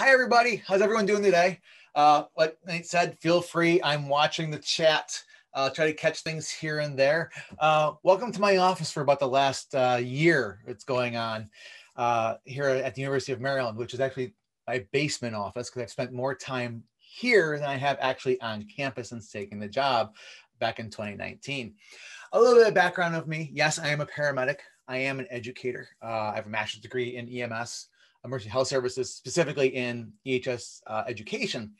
Hi, everybody. How's everyone doing today? Uh, like Nate said, feel free. I'm watching the chat. Try to catch things here and there. Uh, welcome to my office for about the last uh, year. It's going on uh, here at the University of Maryland, which is actually my basement office because I've spent more time here than I have actually on campus since taking the job back in 2019. A little bit of background of me. Yes, I am a paramedic. I am an educator. Uh, I have a master's degree in EMS emergency health services, specifically in EHS uh, education.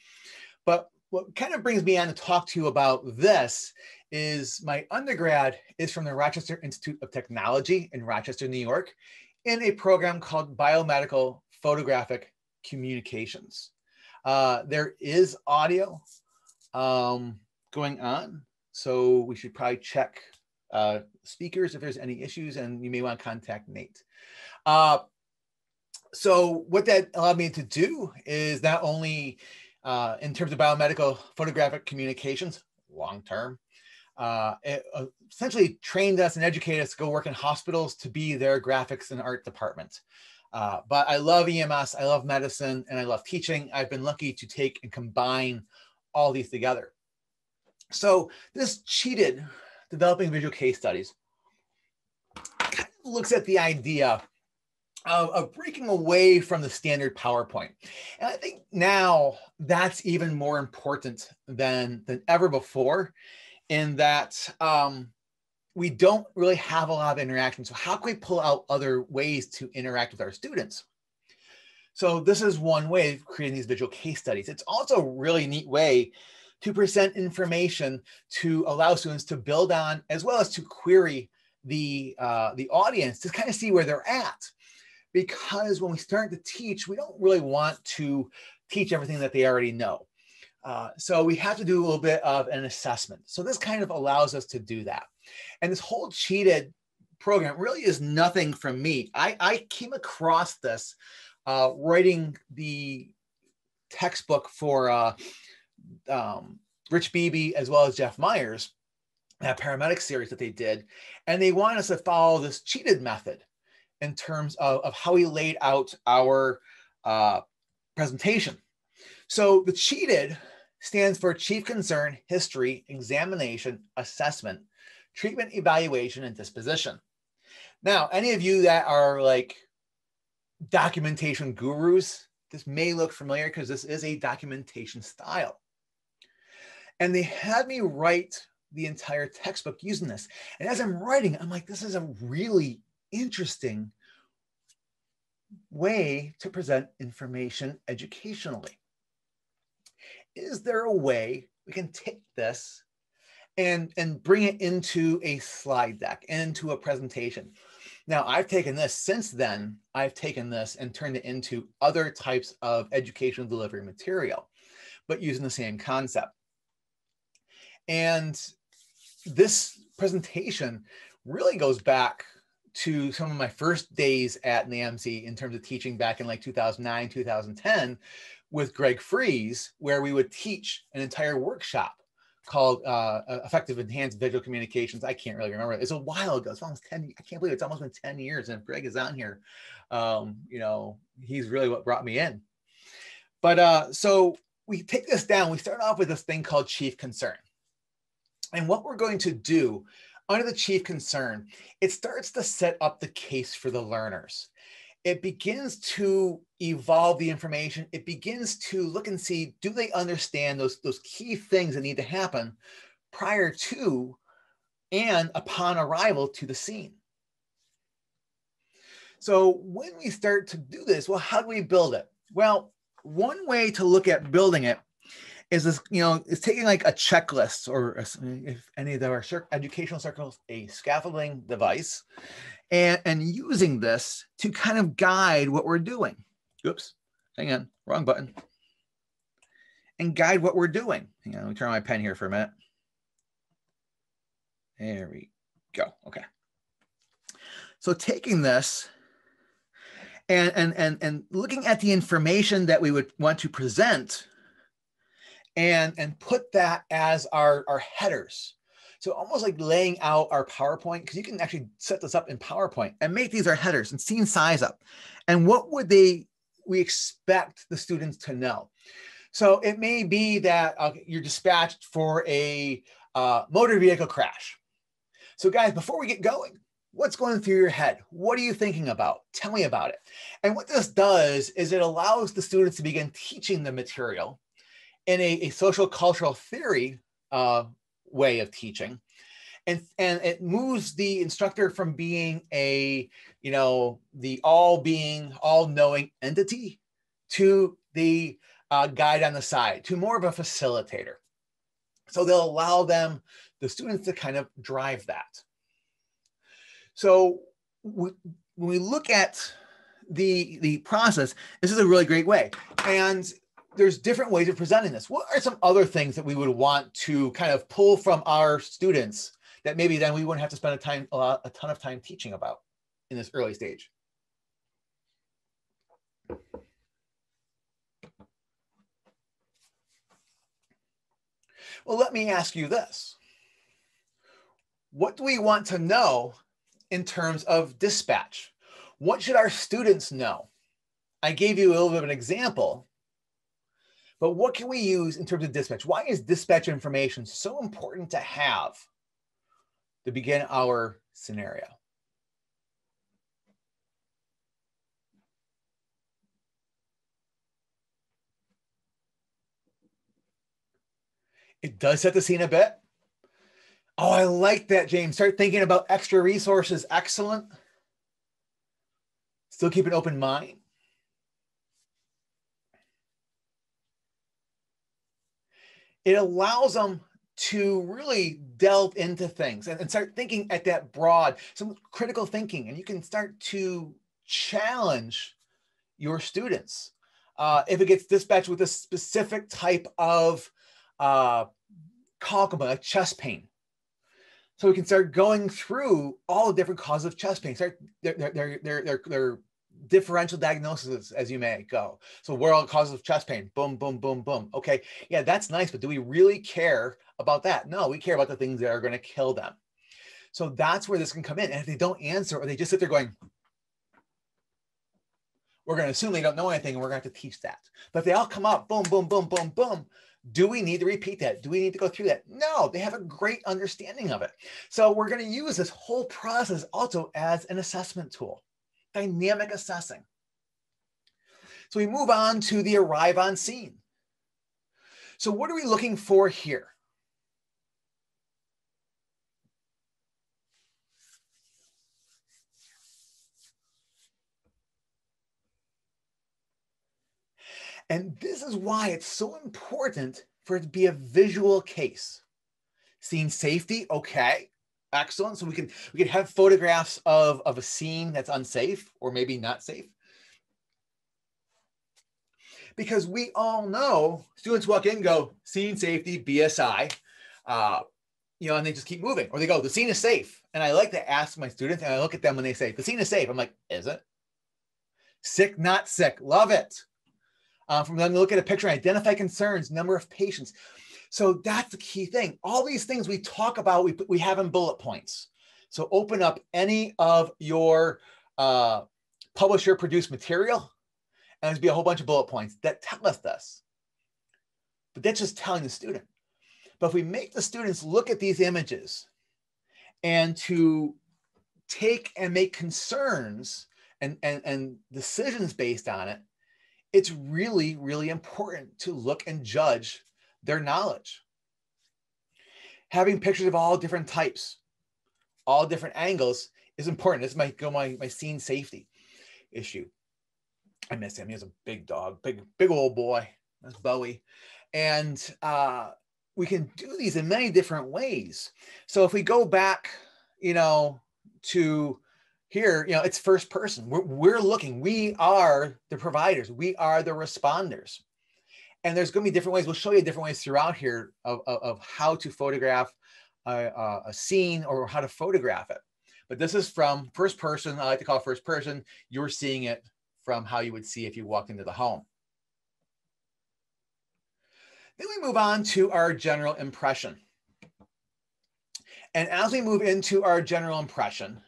But what kind of brings me on to talk to you about this is my undergrad is from the Rochester Institute of Technology in Rochester, New York, in a program called Biomedical Photographic Communications. Uh, there is audio um, going on, so we should probably check uh, speakers if there's any issues, and you may want to contact Nate. Uh, so what that allowed me to do is not only uh, in terms of biomedical photographic communications, long term, uh, it uh, essentially trained us and educated us to go work in hospitals to be their graphics and art department. Uh, but I love EMS, I love medicine, and I love teaching. I've been lucky to take and combine all these together. So this cheated developing visual case studies kind of looks at the idea of, of, breaking away from the standard PowerPoint. And I think now that's even more important than, than ever before in that um, we don't really have a lot of interaction. So how can we pull out other ways to interact with our students? So this is one way of creating these visual case studies. It's also a really neat way to present information to allow students to build on, as well as to query the, uh, the audience to kind of see where they're at because when we start to teach, we don't really want to teach everything that they already know. Uh, so we have to do a little bit of an assessment. So this kind of allows us to do that. And this whole cheated program really is nothing from me. I, I came across this uh, writing the textbook for uh, um, Rich Beebe as well as Jeff Myers, that paramedic series that they did. And they wanted us to follow this cheated method in terms of, of how we laid out our uh, presentation. So the cheated stands for Chief Concern, History, Examination, Assessment, Treatment, Evaluation, and Disposition. Now, any of you that are like documentation gurus, this may look familiar because this is a documentation style. And they had me write the entire textbook using this. And as I'm writing, I'm like, this is a really interesting way to present information educationally. Is there a way we can take this and, and bring it into a slide deck, into a presentation? Now, I've taken this since then, I've taken this and turned it into other types of educational delivery material, but using the same concept. And this presentation really goes back to some of my first days at NAEMSE in terms of teaching back in like 2009, 2010 with Greg Friese, where we would teach an entire workshop called uh, Effective Enhanced Visual Communications. I can't really remember. It's a while ago. It's almost 10. I can't believe it's almost been 10 years. And Greg is on here. Um, you know, he's really what brought me in. But uh, so we take this down. We start off with this thing called Chief Concern. And what we're going to do under the chief concern, it starts to set up the case for the learners. It begins to evolve the information. It begins to look and see, do they understand those, those key things that need to happen prior to and upon arrival to the scene? So when we start to do this, well, how do we build it? Well, one way to look at building it is this, you know, it's taking like a checklist or if any of our educational circles, a scaffolding device and, and using this to kind of guide what we're doing. Oops, hang on, wrong button. And guide what we're doing. Hang on, let me turn on my pen here for a minute. There we go. Okay. So taking this and, and, and, and looking at the information that we would want to present and, and put that as our, our headers. So almost like laying out our PowerPoint, because you can actually set this up in PowerPoint and make these our headers and scene size up. And what would they, we expect the students to know. So it may be that uh, you're dispatched for a uh, motor vehicle crash. So guys, before we get going, what's going through your head? What are you thinking about? Tell me about it. And what this does is it allows the students to begin teaching the material in a, a social cultural theory uh, way of teaching. And, and it moves the instructor from being a, you know, the all being, all knowing entity to the uh, guide on the side, to more of a facilitator. So they'll allow them, the students to kind of drive that. So we, when we look at the, the process, this is a really great way. And there's different ways of presenting this. What are some other things that we would want to kind of pull from our students that maybe then we wouldn't have to spend a time a, lot, a ton of time teaching about in this early stage? Well, let me ask you this. What do we want to know in terms of dispatch? What should our students know? I gave you a little bit of an example, but what can we use in terms of dispatch? Why is dispatch information so important to have to begin our scenario? It does set the scene a bit. Oh, I like that, James. Start thinking about extra resources. Excellent. Still keep an open mind. It allows them to really delve into things and, and start thinking at that broad, some critical thinking, and you can start to challenge your students. Uh, if it gets dispatched with a specific type of uh, complaint, like chest pain, so we can start going through all the different causes of chest pain. Their their, their differential diagnoses as you may go. So world causes of chest pain. Boom, boom, boom, boom. Okay, yeah, that's nice, but do we really care about that? No, we care about the things that are going to kill them. So that's where this can come in. And if they don't answer or they just sit there going, we're going to assume they don't know anything and we're going to have to teach that. But if they all come up, boom, boom, boom, boom, boom, do we need to repeat that? Do we need to go through that? No, they have a great understanding of it. So we're going to use this whole process also as an assessment tool, dynamic assessing. So we move on to the arrive on scene. So what are we looking for here? And this is why it's so important for it to be a visual case. Scene safety, okay, excellent. So we can we can have photographs of, of a scene that's unsafe or maybe not safe. Because we all know students walk in, go scene safety, BSI, uh, you know, and they just keep moving, or they go, the scene is safe. And I like to ask my students, and I look at them when they say, the scene is safe. I'm like, is it? Sick, not sick. Love it uh, from them to look at a picture and identify concerns, number of patients. So that's the key thing. All these things we talk about, we, we have in bullet points. So open up any of your uh, publisher produced material and there's be a whole bunch of bullet points that tell us this. But that's just telling the student. But if we make the students look at these images and to take and make concerns and, and, and decisions based on it, it's really, really important to look and judge their knowledge. Having pictures of all different types, all different angles is important. This might go my, my scene safety issue. I miss him. He was a big dog, big, big old boy. That's Bowie. And uh, we can do these in many different ways. So if we go back, you know, to here, you know, it's first person. We're, we're looking, we are the providers, we are the responders. And there's going to be different ways. We'll show you different ways throughout here of, of, of how to photograph a, a, scene or how to photograph it. But this is from first person. I like to call first person. You're seeing it from how you would see if you walked into the home. Then we move on to our general impression. And as we move into our general impression,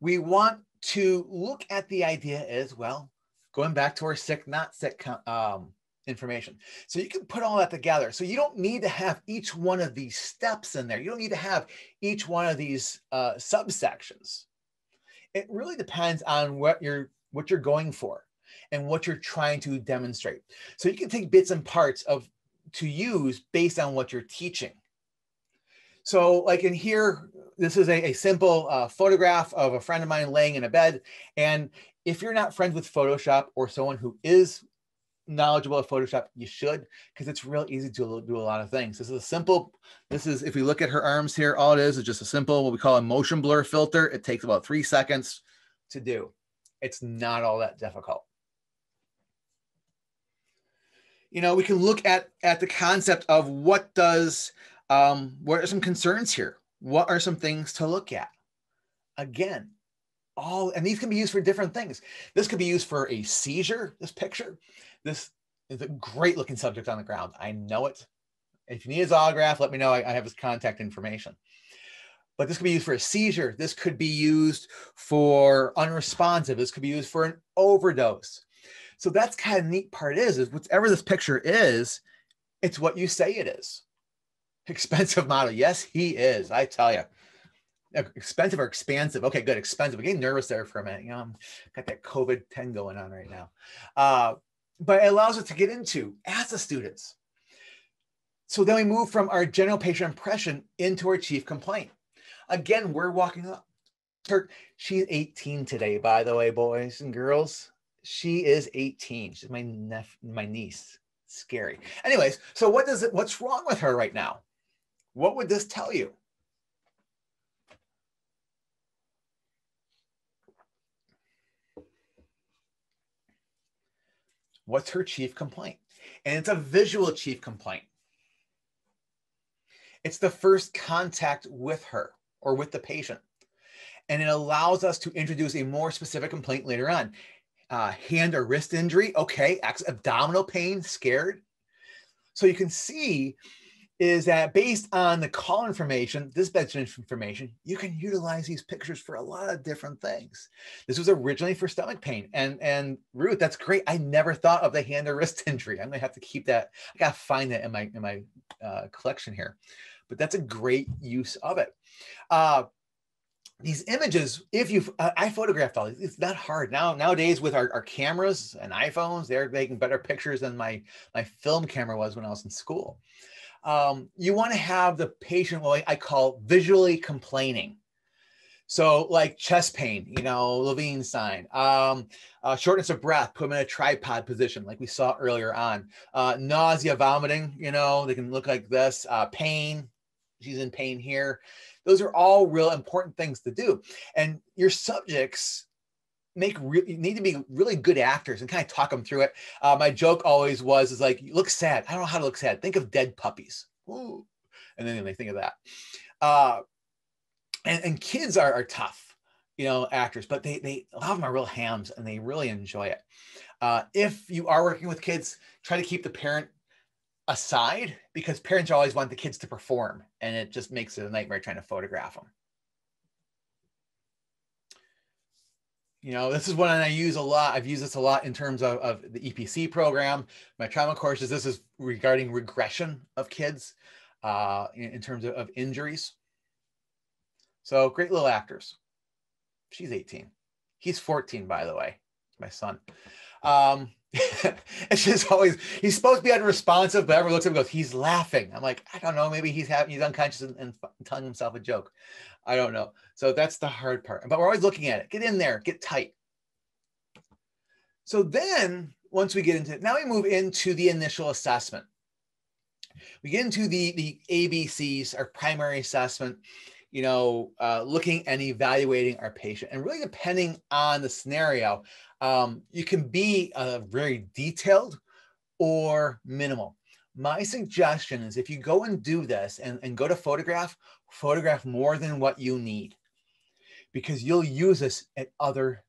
we want to look at the idea as well going back to our sick, not sick um, information. So you can put all that together. So you don't need to have each one of these steps in there. You don't need to have each one of these uh, subsections. It really depends on what you're what you're going for and what you're trying to demonstrate. So you can take bits and parts of to use based on what you're teaching. So like in here, this is a, a simple uh, photograph of a friend of mine laying in a bed. And if you're not friends with Photoshop or someone who is knowledgeable of Photoshop, you should, because it's real easy to do a lot of things. This is a simple, this is, if we look at her arms here, all it is is just a simple, what we call a motion blur filter. It takes about three seconds to do. It's not all that difficult. You know, we can look at, at the concept of what does, um, what are some concerns here? What are some things to look at? Again, all, and these can be used for different things. This could be used for a seizure, this picture. This is a great looking subject on the ground. I know it. If you need his autograph, let me know. I, I have his contact information. But this could be used for a seizure. This could be used for unresponsive. This could be used for an overdose. So that's kind of neat part is, is whatever this picture is, it's what you say it is. Expensive model. Yes, he is. I tell you expensive or expansive okay good expensive i'm getting nervous there for a minute you know i'm got that covid 10 going on right now uh, but it allows us to get into as the students. So then we move from our general patient impression into our chief complaint. Again we're walking up. She's 18 today by the way boys and girls. She is 18 she's my nep- my niece. Scary. Anyways so what does it what's wrong with her right now? What would this tell you What's her chief complaint? And it's a visual chief complaint. It's the first contact with her or with the patient. And it allows us to introduce a more specific complaint later on. Uh, hand or wrist injury, okay. Abdominal pain, scared. So you can see is that based on the call information, this bed information, you can utilize these pictures for a lot of different things. This was originally for stomach pain. And and Ruth, that's great. I never thought of the hand or wrist injury. I'm gonna have to keep that. I gotta find that in my in my uh, collection here. But that's a great use of it. Uh, these images, if you, uh, I photographed all these, it's not hard now. Nowadays with our, our cameras and iPhones, they're making better pictures than my, my film camera was when I was in school um, you want to have the patient what I call visually complaining. So like chest pain, you know, Levine sign, um, uh, shortness of breath, put them in a tripod position like we saw earlier on. Uh, nausea, vomiting, you know, they can look like this. Uh, pain, she's in pain here. Those are all real important things to do. And your subjects make really need to be really good actors and kind of talk them through it. Uh, my joke always was is like, look sad. I don't know how to look sad. Think of dead puppies. Ooh. And then they think of that. Uh, and, and kids are, are tough, you know, actors, but they, they, a lot of them are real hams and they really enjoy it. Uh, if you are working with kids, try to keep the parent aside because parents always want the kids to perform and it just makes it a nightmare trying to photograph them. You know, this is one I use a lot. I've used this a lot in terms of, of the EPC program. My trauma courses, this is regarding regression of kids uh, in, in, terms of, of injuries. So great little actors. She's 18. He's 14, by the way, my son. Um, it's just always he's supposed to be unresponsive, but everyone looks at him and goes, he's laughing. I'm like, I don't know, maybe he's having he's unconscious and, and telling himself a joke. I don't know. So that's the hard part. But we're always looking at it. Get in there, get tight. So then once we get into it, now we move into the initial assessment. We get into the, the ABCs, our primary assessment, you know, uh, looking and evaluating our patient. And really depending on the scenario, um, you can be uh, very detailed or minimal. My suggestion is if you go and do this and, and go to photograph, photograph more than what you need because you'll use this at other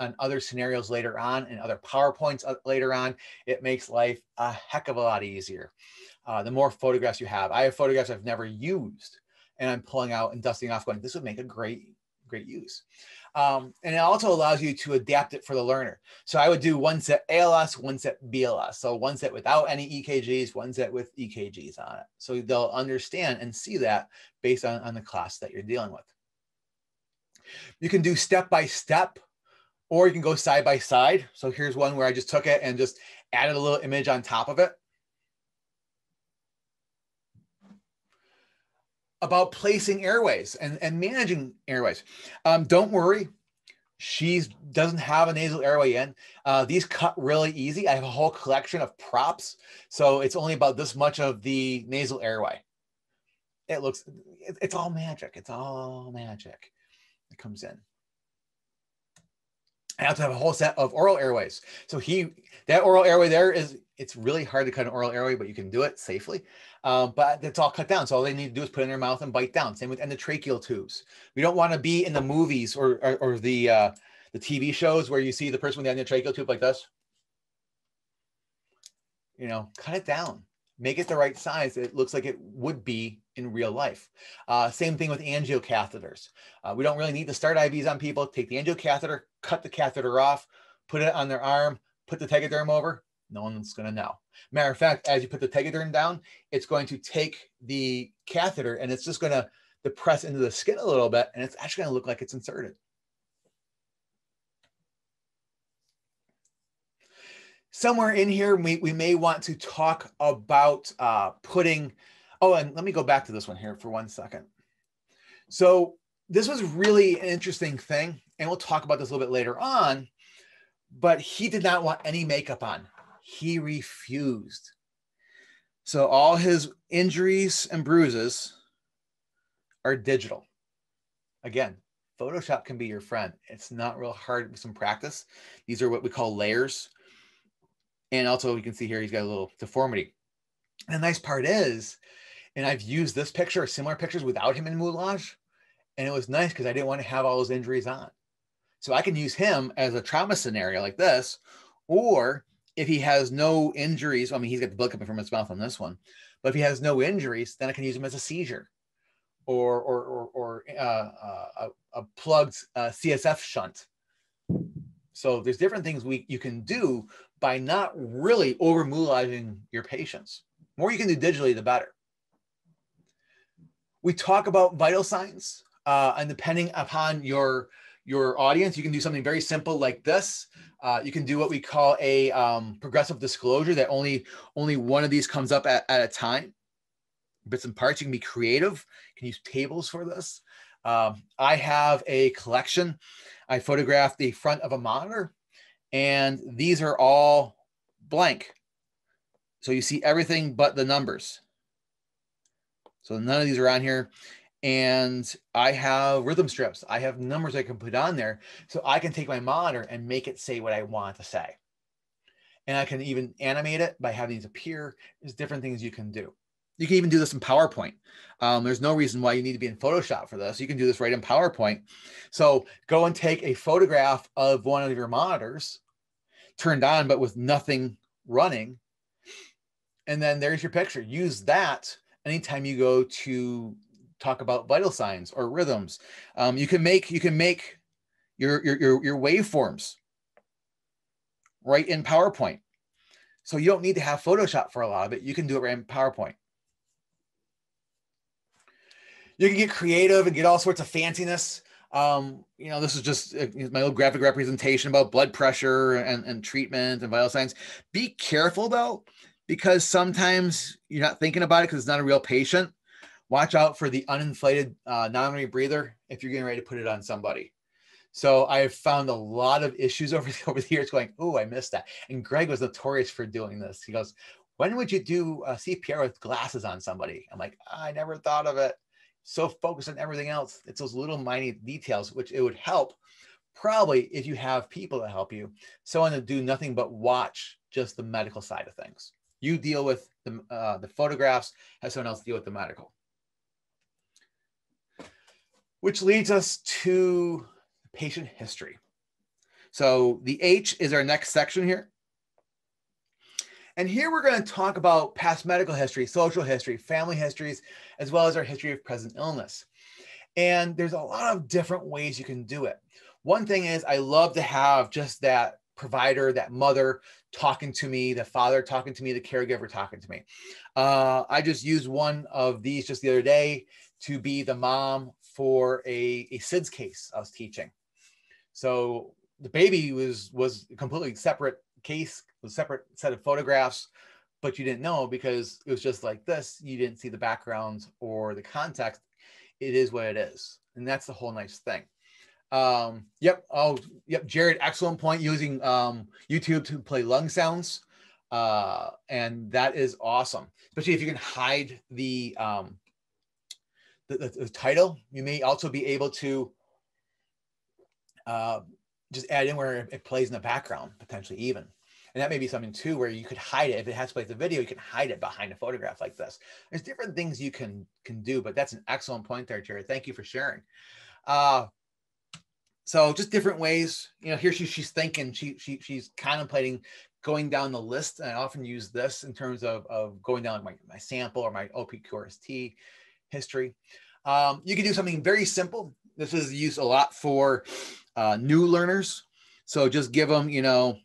on other scenarios later on and other PowerPoints uh, later on. It makes life a heck of a lot easier. Uh, the more photographs you have. I have photographs I've never used and I'm pulling out and dusting off going, this would make a great, great use. Um, and it also allows you to adapt it for the learner. So I would do one set ALS, one set BLS. So one set without any EKGs, one set with EKGs on it. So they'll understand and see that based on, on the class that you're dealing with. You can do step by step or you can go side by side. So here's one where I just took it and just added a little image on top of it. About placing airways and, and managing airways. Um, don't worry, she doesn't have a nasal airway in. Uh, these cut really easy. I have a whole collection of props. So it's only about this much of the nasal airway. It looks, it, it's all magic. It's all magic. It comes in. I have to have a whole set of oral airways. So he, that oral airway there is, it's really hard to cut an oral airway, but you can do it safely. Um, but it's all cut down. So all they need to do is put it in their mouth and bite down. Same with endotracheal tubes. We don't want to be in the movies or, or, or the, uh, the TV shows where you see the person with the endotracheal tube like this. You know, cut it down make it the right size. It looks like it would be in real life. Uh, same thing with angiocatheters. Uh, we don't really need to start IVs on people. Take the angiocatheter, cut the catheter off, put it on their arm, put the tegaderm over. No one's going to know. Matter of fact, as you put the tegaderm down, it's going to take the catheter and it's just going to depress into the skin a little bit, and it's actually going to look like it's inserted. somewhere in here, we, we may want to talk about uh, putting, oh, and let me go back to this one here for one second. So this was really an interesting thing, and we'll talk about this a little bit later on, but he did not want any makeup on. He refused. So all his injuries and bruises are digital. Again, Photoshop can be your friend. It's not real hard with some practice. These are what we call layers. And also you can see here, he's got a little deformity. And the nice part is, and I've used this picture or similar pictures without him in moulage. And it was nice because I didn't want to have all those injuries on. So I can use him as a trauma scenario like this, or if he has no injuries, I mean, he's got the blood coming from his mouth on this one, but if he has no injuries, then I can use him as a seizure or, or, or, or uh, uh, a, a, plugged uh, CSF shunt. So there's different things we you can do by not really over moulaging your patients. The more you can do digitally, the better. We talk about vital signs, uh, and depending upon your your audience, you can do something very simple like this. Uh, you can do what we call a um, progressive disclosure that only only one of these comes up at, at a time. Bits and parts. You can be creative. You can use tables for this. Um, I have a collection. I photographed the front of a monitor and these are all blank. So you see everything but the numbers. So none of these are on here. And I have rhythm strips. I have numbers I can put on there. So I can take my monitor and make it say what I want to say. And I can even animate it by having these appear. There's different things you can do. You can even do this in PowerPoint. Um, there's no reason why you need to be in Photoshop for this. You can do this right in PowerPoint. So go and take a photograph of one of your monitors turned on, but with nothing running. And then there's your picture. Use that anytime you go to talk about vital signs or rhythms. Um, you can make you can make your, your your your waveforms right in PowerPoint. So you don't need to have Photoshop for a lot of it. You can do it right in PowerPoint. You can get creative and get all sorts of fanciness. Um, you know, this is just uh, my little graphic representation about blood pressure and, and treatment and vital signs. Be careful though, because sometimes you're not thinking about it because it's not a real patient. Watch out for the uninflated uh, non-rebreather if you're getting ready to put it on somebody. So I have found a lot of issues over the, over the years going, oh, I missed that. And Greg was notorious for doing this. He goes, when would you do a CPR with glasses on somebody? I'm like, I never thought of it so focused on everything else. It's those little minute details, which it would help probably if you have people to help you, someone to do nothing but watch just the medical side of things. You deal with the, uh, the photographs, have someone else deal with the medical. Which leads us to patient history. So the H is our next section here. And here we're going to talk about past medical history, social history, family histories, as well as our history of present illness. And there's a lot of different ways you can do it. one thing is I love to have just that provider, that mother talking to me, the father talking to me, the caregiver talking to me. Uh, I just used one of these just the other day to be the mom for a, a SIDS case I was teaching. So the baby was was a completely separate case, a separate set of photographs, but you didn't know because it was just like this. You didn't see the backgrounds or the context. It is what it is, and that's the whole nice thing. Um, yep. Oh, yep. Jared, excellent point. Using um, YouTube to play lung sounds, uh, and that is awesome. Especially if you can hide the um, the, the, the title. You may also be able to uh, just add in where it plays in the background, potentially even. And that may be something too where you could hide it. If it has to play the video, you can hide it behind a photograph like this. There's different things you can can do, but that's an excellent point there, Jared. Thank you for sharing. Uh, so just different ways, you know, here she, she's thinking, she, she, she's contemplating going down the list. And I often use this in terms of, of going down my, my sample or my OPQRST history. Um, you can do something very simple. This is used a lot for uh, new learners. So just give them, you know,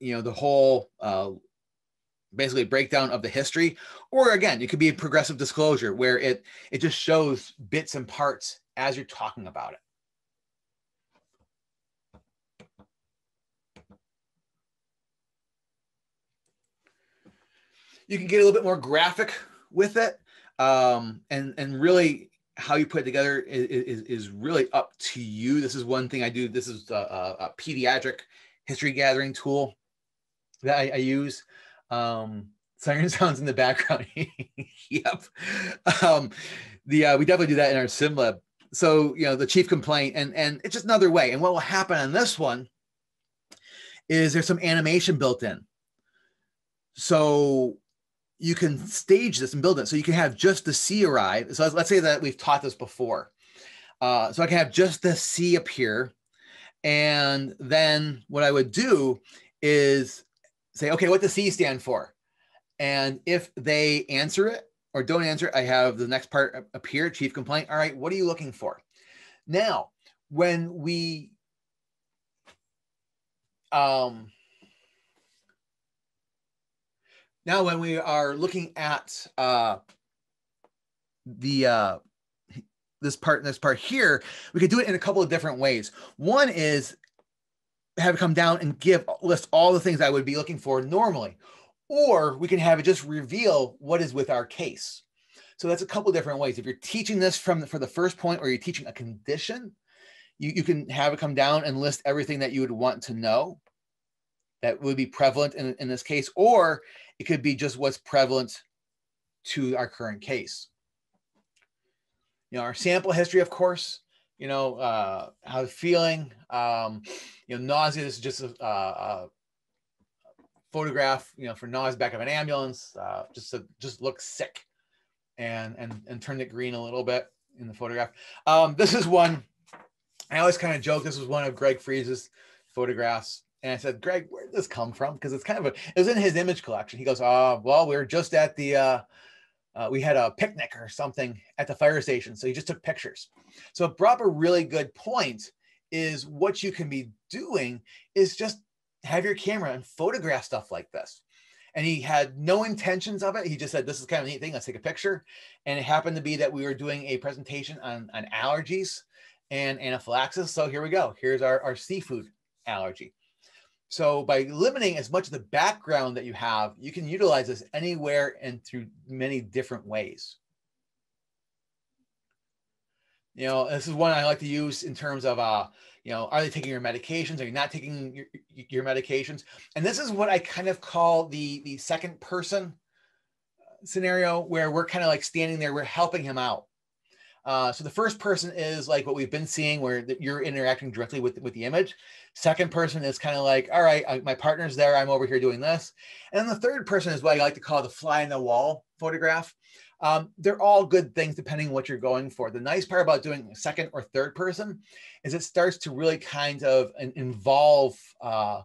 you know, the whole uh, basically breakdown of the history. Or again, it could be a progressive disclosure where it it just shows bits and parts as you're talking about it. You can get a little bit more graphic with it. Um, and, and really how you put it together is, is, is, really up to you. This is one thing I do. This is a, a, pediatric history gathering tool that I, I use. Um, siren sounds in the background. yep. Um, the uh, we definitely do that in our sim lab. So you know the chief complaint, and and it's just another way. And what will happen on this one is there's some animation built in. So you can stage this and build it. So you can have just the C arrive. So let's say that we've taught this before. Uh, so I can have just the C appear. And then what I would do is say, okay, what does C stand for? And if they answer it or don't answer it, I have the next part appear, chief complaint. All right, what are you looking for? Now, when we um, now when we are looking at uh, the uh, this part this part here, we could do it in a couple of different ways. One is have it come down and give list all the things I would be looking for normally, or we can have it just reveal what is with our case. So that's a couple different ways. If you're teaching this from the, for the first point, or you're teaching a condition, you, you can have it come down and list everything that you would want to know that would be prevalent in, in this case, or it could be just what's prevalent to our current case. You know, our sample history, of course, you know, uh, how feeling, um, you know, nausea is just a, a, photograph, you know, for nausea back of an ambulance, uh, just to just look sick and, and, and turned it green a little bit in the photograph. Um, this is one, I always kind of joke, this was one of Greg Friese's photographs and I said, Greg, where did this come from? Because it's kind of a, it was in his image collection. He goes, oh, well, we were just at the, uh, uh, we had a picnic or something at the fire station. So he just took pictures. So it brought up a really good point is what you can be doing is just have your camera and photograph stuff like this. And he had no intentions of it. He just said, this is kind of a neat thing. Let's take a picture. And it happened to be that we were doing a presentation on, on allergies and anaphylaxis. So here we go. Here's our, our seafood allergy. So by limiting as much of the background that you have, you can utilize this anywhere and through many different ways. You know, this is one I like to use in terms of, uh, you know, are they taking your medications? Are you not taking your, your medications? And this is what I kind of call the, the second person scenario where we're kind of like standing there, we're helping him out. Uh, so the first person is like what we've been seeing where you're interacting directly with, with the image. Second person is kind of like, all right, I, my partner's there. I'm over here doing this. And the third person is what I like to call the fly in the wall photograph. Um, they're all good things depending on what you're going for. The nice part about doing second or third person is it starts to really kind of involve uh,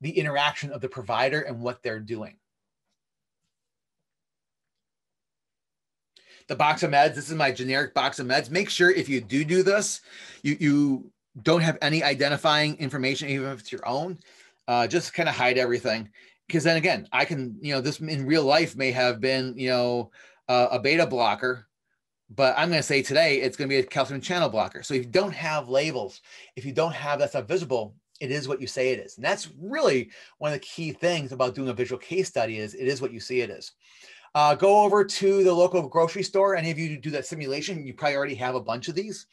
the interaction of the provider and what they're doing. The box of meds. This is my generic box of meds. Make sure if you do do this, you, you don't have any identifying information, even if it's your own, uh, just kind of hide everything. Because then again, I can, you know, this in real life may have been, you know, uh, a beta blocker, but I'm going to say today it's going to be a calcium channel blocker. So if you don't have labels, if you don't have that stuff visible, it is what you say it is. And that's really one of the key things about doing a visual case study is it is what you see it is. Uh, go over to the local grocery store. Any of you do that simulation, you probably already have a bunch of these.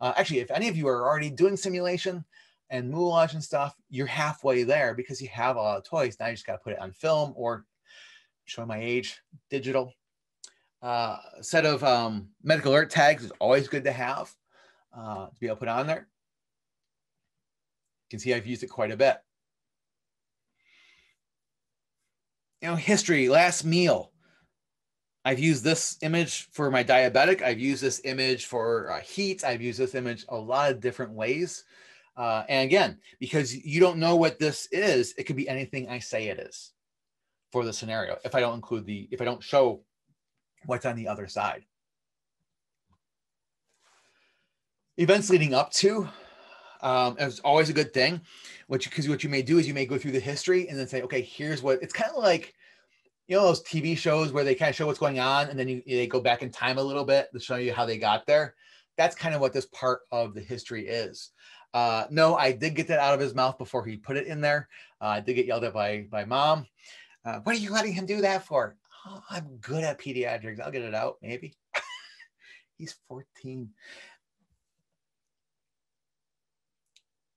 Uh, actually, if any of you are already doing simulation and moulage and stuff, you're halfway there because you have a lot of toys. Now you just got to put it on film or showing my age, digital. Uh, set of um, medical alert tags is always good to have uh, to be able to put on there. You can see I've used it quite a bit. You know, history, last meal. I've used this image for my diabetic. I've used this image for uh, heat. I've used this image a lot of different ways. Uh, and again, because you don't know what this is, it could be anything I say it is for the scenario. If I don't include the, if I don't show what's on the other side. Events leading up to, um, is always a good thing. Which because what you may do is you may go through the history and then say, okay, here's what it's kind of like you know those TV shows where they kind of show what's going on and then you, they go back in time a little bit to show you how they got there. That's kind of what this part of the history is. Uh, no, I did get that out of his mouth before he put it in there. Uh, I did get yelled at by by mom. Uh, what are you letting him do that for? Oh, I'm good at pediatrics. I'll get it out maybe. He's 14.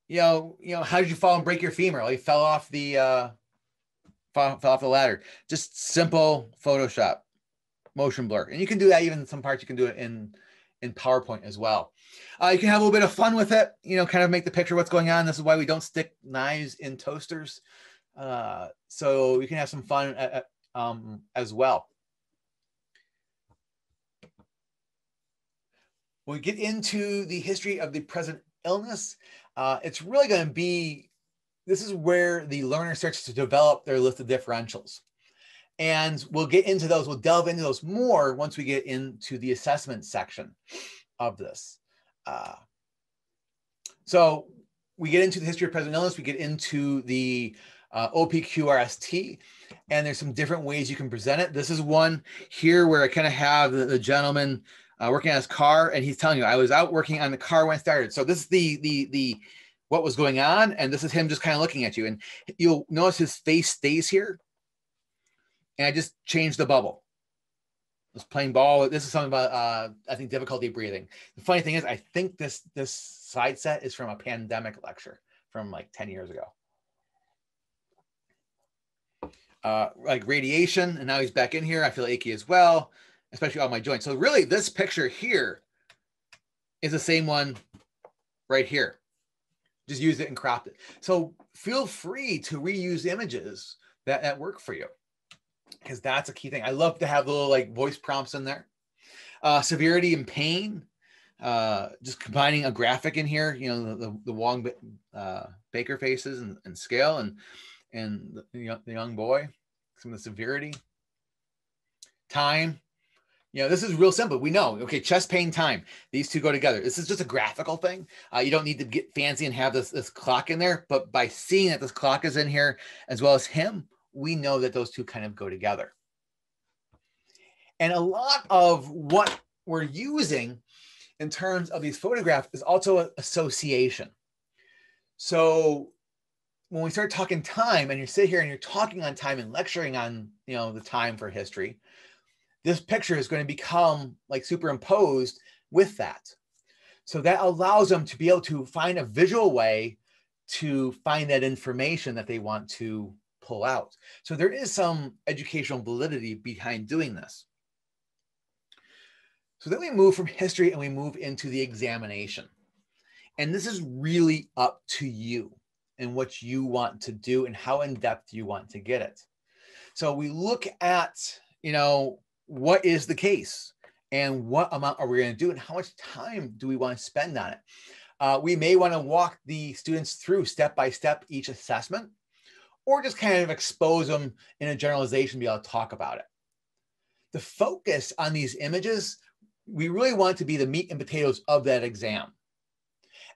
You know, you know, how did you fall and break your femur? Well, you fell off the uh, fell, off the ladder. Just simple Photoshop, motion blur, and you can do that. Even some parts you can do it in in PowerPoint as well. Uh, you can have a little bit of fun with it. You know, kind of make the picture what's going on. This is why we don't stick knives in toasters. Uh, so you can have some fun at, at, um, as well. When we get into the history of the present illness, uh, it's really going to be this is where the learner starts to develop their list of differentials. And we'll get into those, we'll delve into those more once we get into the assessment section of this. Uh, so we get into the history of present illness, we get into the uh, OPQRST, and there's some different ways you can present it. This is one here where I kind of have the, the gentleman uh, working on his car, and he's telling you, I was out working on the car when I started. So this is the the the what was going on, and this is him just kind of looking at you. And you'll notice his face stays here. And I just changed the bubble. Was playing ball. This is something about uh, I think difficulty breathing. The funny thing is, I think this this side set is from a pandemic lecture from like 10 years ago. Uh, like radiation, and now he's back in here. I feel achy as well, especially all my joints. So really, this picture here is the same one right here just use it and crop it. So feel free to reuse images that, that work for you because that's a key thing. I love to have little like voice prompts in there. Uh, severity and pain, uh, just combining a graphic in here, you know, the, the, Wong uh, Baker faces and, and scale and, and the, the young boy, some of the severity, time, you know, this is real simple. We know, okay, chest pain time. These two go together. This is just a graphical thing. Uh, you don't need to get fancy and have this, this clock in there, but by seeing that this clock is in here as well as him, we know that those two kind of go together. And a lot of what we're using in terms of these photographs is also association. So when we start talking time and you sit here and you're talking on time and lecturing on, you know, the time for history, this picture is going to become like superimposed with that. So that allows them to be able to find a visual way to find that information that they want to pull out. So there is some educational validity behind doing this. So then we move from history and we move into the examination. And this is really up to you and what you want to do and how in depth you want to get it. So we look at, you know, what is the case and what amount are we going to do and how much time do we want to spend on it? Uh, we may want to walk the students through step by step each assessment or just kind of expose them in a generalization, be able to talk about it. The focus on these images, we really want to be the meat and potatoes of that exam.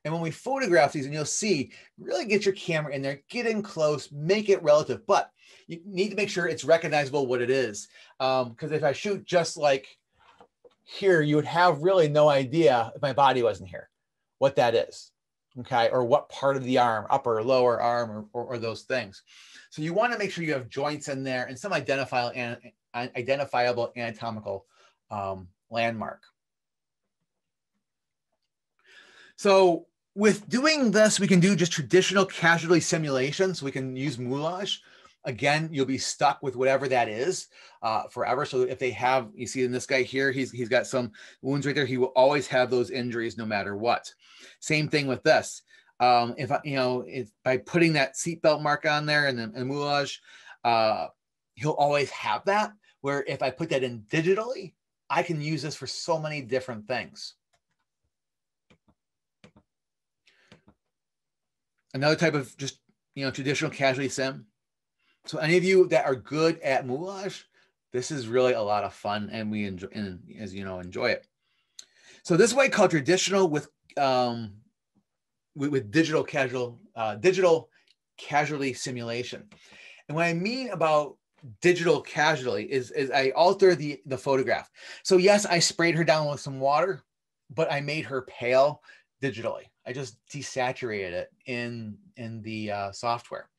And when we photograph these, and you'll see, really get your camera in there, get in close, make it relative, but you need to make sure it's recognizable what it is. Because um, if I shoot just like here, you would have really no idea if my body wasn't here, what that is, okay? Or what part of the arm, upper, or lower arm, or, or, or those things. So you want to make sure you have joints in there and some identifiable, identifiable anatomical um, landmark. So with doing this, we can do just traditional casualty simulations. We can use moulage. Again, you'll be stuck with whatever that is uh, forever. So if they have, you see in this guy here, he's, he's got some wounds right there. He will always have those injuries no matter what. Same thing with this. Um, if I, you know, if by putting that seatbelt mark on there and then and moulage, uh, he'll always have that. Where if I put that in digitally, I can use this for so many different things. Another type of just, you know, traditional casualty sim. So any of you that are good at moulage, this is really a lot of fun and we enjoy, and as you know, enjoy it. So this way, called traditional with, um, with, with digital casual, uh, digital casualty simulation. And what I mean about digital casualty is, is I alter the, the photograph. So yes, I sprayed her down with some water, but I made her pale digitally. I just desaturated it in in the uh, software.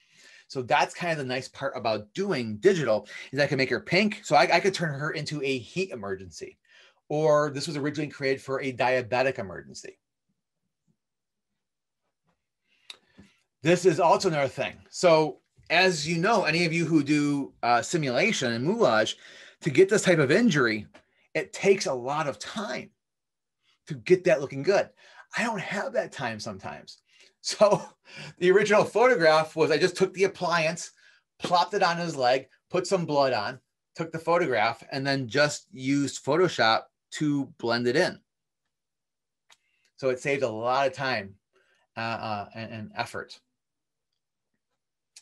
So that's kind of the nice part about doing digital is I can make her pink. So I, I could turn her into a heat emergency, or this was originally created for a diabetic emergency. This is also another thing. So as you know, any of you who do uh, simulation and moulage, to get this type of injury, it takes a lot of time to get that looking good. I don't have that time sometimes. So the original photograph was I just took the appliance, plopped it on his leg, put some blood on, took the photograph, and then just used Photoshop to blend it in. So it saved a lot of time uh, uh, and, and effort.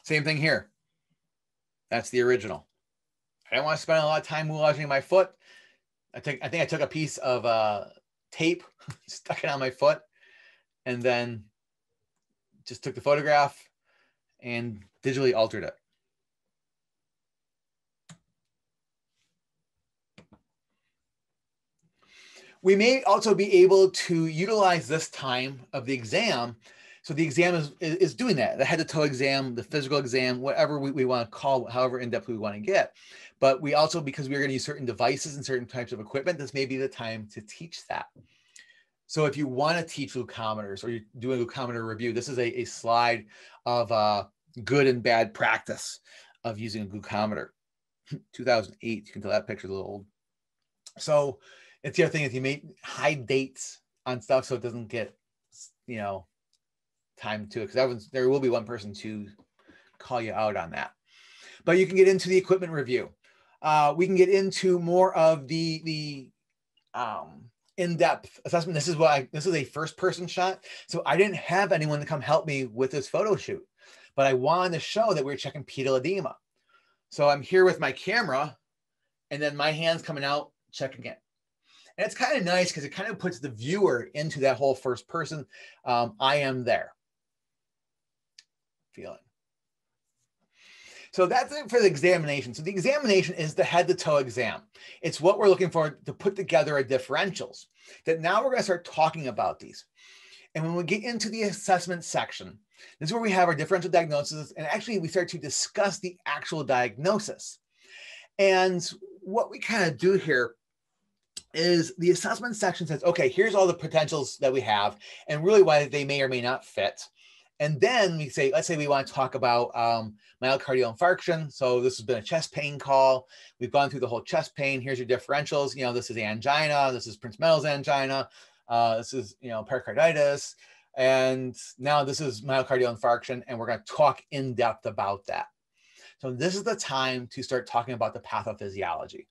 Same thing here. That's the original. I don't want to spend a lot of time moulaging my foot. I think I think I took a piece of uh, tape, stuck it on my foot, and then just took the photograph and digitally altered it. We may also be able to utilize this time of the exam. So the exam is, is doing that, the head to toe exam, the physical exam, whatever we, we want to call, however in-depth we want to get. But we also, because we're going to use certain devices and certain types of equipment, this may be the time to teach that. So if you want to teach glucometers or you're doing a glucometer review, this is a, a slide of uh, good and bad practice of using a glucometer. 2008, you can tell that picture's a little old. So it's the other thing is you make high dates on stuff so it doesn't get, you know, time to it because there will be one person to call you out on that. But you can get into the equipment review. Uh, we can get into more of the the um, in-depth assessment. This is what I, this is a first-person shot. So I didn't have anyone to come help me with this photo shoot, but I wanted to show that we are checking pedal edema. So I'm here with my camera and then my hands coming out, checking it. And it's kind of nice because it kind of puts the viewer into that whole first person. Um, I am there. Feeling. So that's it for the examination. So the examination is the head to toe exam. It's what we're looking for to put together our differentials. That now we're going to start talking about these. And when we get into the assessment section, this is where we have our differential diagnosis. And actually, we start to discuss the actual diagnosis. And what we kind of do here is the assessment section says, okay, here's all the potentials that we have and really why they may or may not fit. And then we say, let's say we want to talk about um, myocardial infarction. So this has been a chest pain call. We've gone through the whole chest pain. Here's your differentials. You know, this is angina. This is Prinzmetal's angina. Uh, this is, you know, pericarditis. And now this is myocardial infarction. And we're going to talk in depth about that. So this is the time to start talking about the pathophysiology.